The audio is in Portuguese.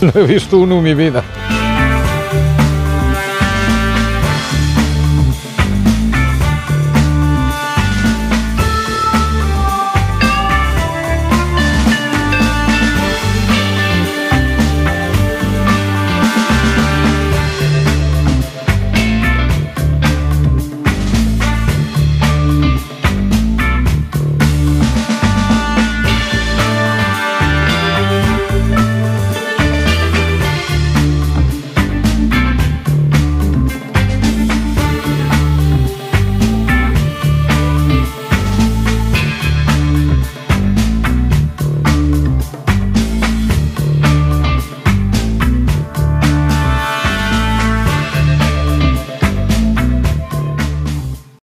No he visto uno en mi vida.